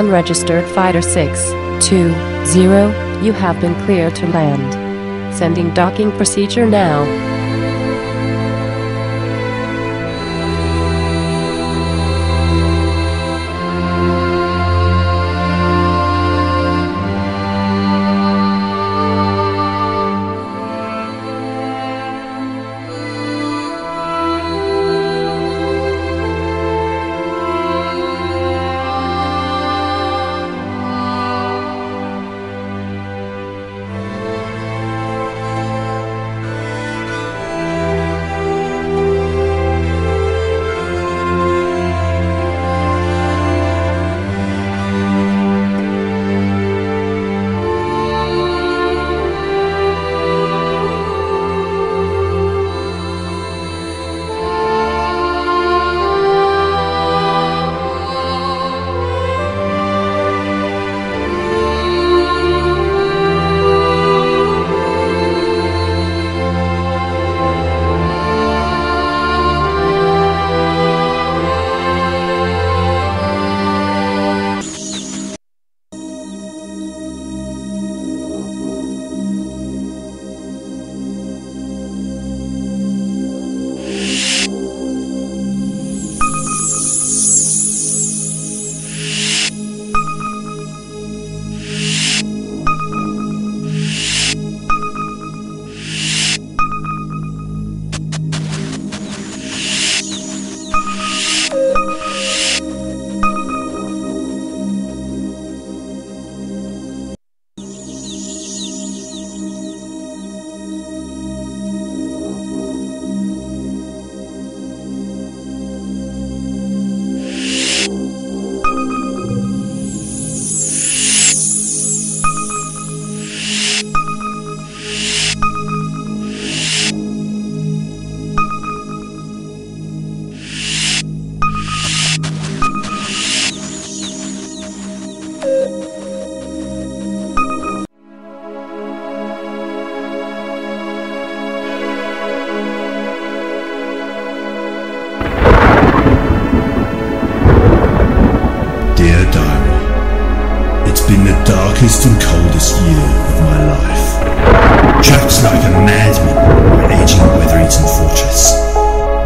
Unregistered Fighter 620, you have been cleared to land. Sending docking procedure now. Darkest and coldest year of my life. Trapped like a madman in my aging weather-eaten fortress.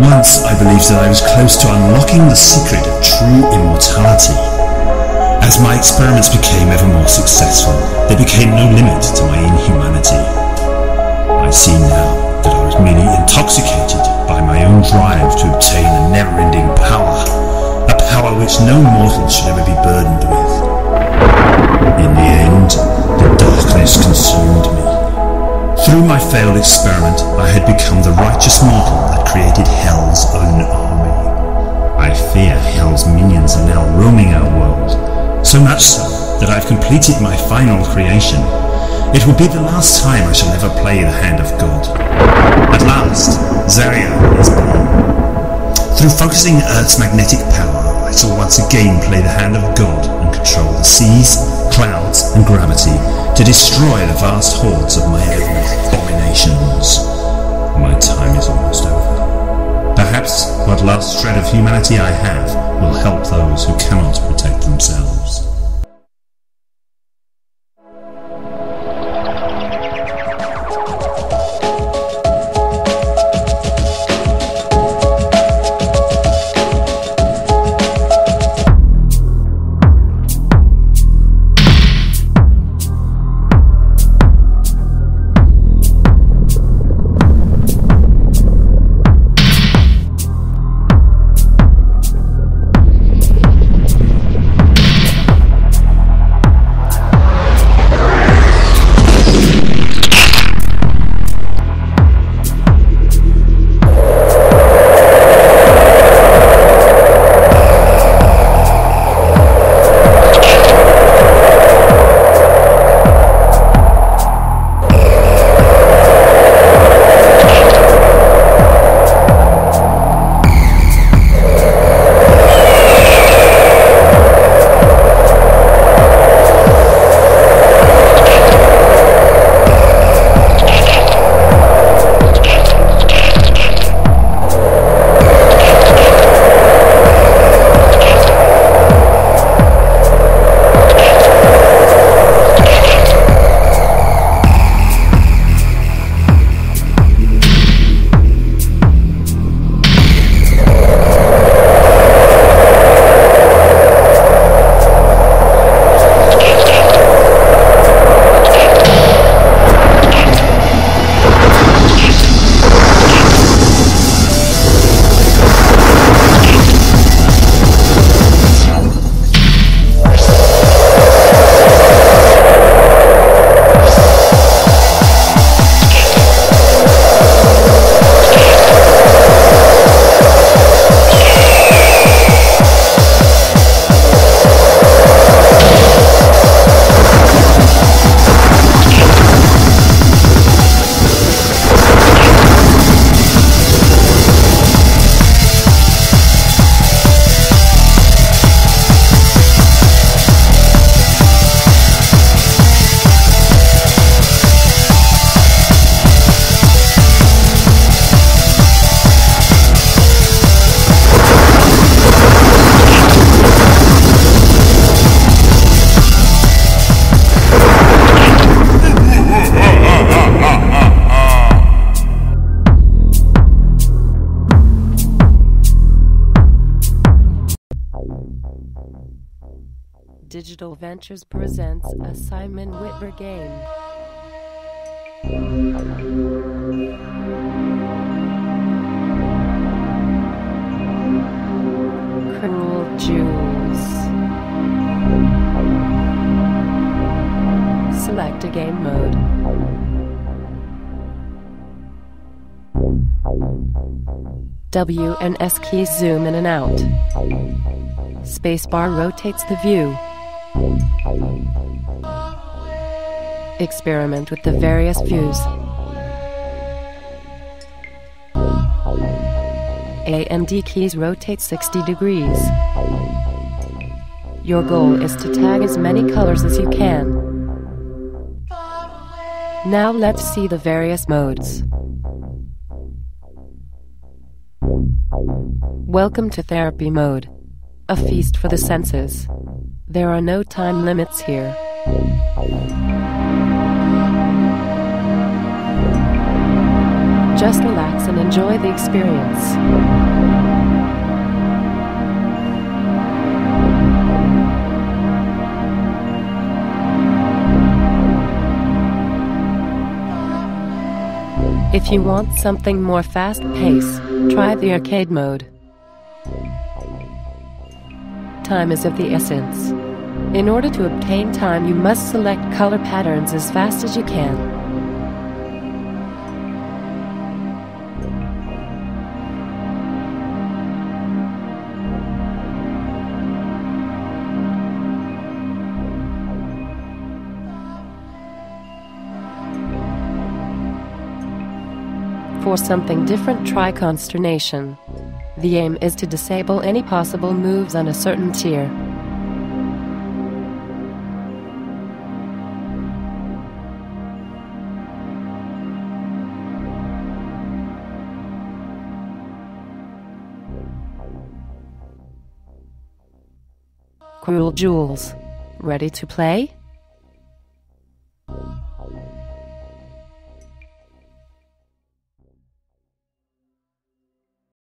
Once I believed that I was close to unlocking the secret of true immortality. As my experiments became ever more successful, there became no limit to my inhumanity. I see now that I was merely intoxicated by my own drive to obtain a never-ending power, a power which no mortal should ever Through my failed experiment, I had become the righteous mortal that created Hell's own army. I fear Hell's minions are now roaming our world, so much so that I've completed my final creation. It will be the last time I shall ever play the hand of God. At last, Zaria is born. Through focusing Earth's magnetic power, I shall once again play the hand of God and control the seas, clouds, and gravity to destroy the vast hordes of my own abominations. My time is almost over. Perhaps what last shred of humanity I have will help those who cannot protect themselves. Digital Ventures presents a Simon Wittber game. Cruel Jewels. Select a game mode. W and S keys zoom in and out. Spacebar rotates the view. Experiment with the various views. A and D keys rotate 60 degrees. Your goal is to tag as many colors as you can. Now let's see the various modes. Welcome to therapy mode. A feast for the senses. There are no time limits here. Just relax and enjoy the experience. If you want something more fast paced, try the arcade mode. Time is of the essence. In order to obtain time, you must select color patterns as fast as you can. For something different, try consternation. The aim is to disable any possible moves on a certain tier. Cruel Jewels. Ready to play?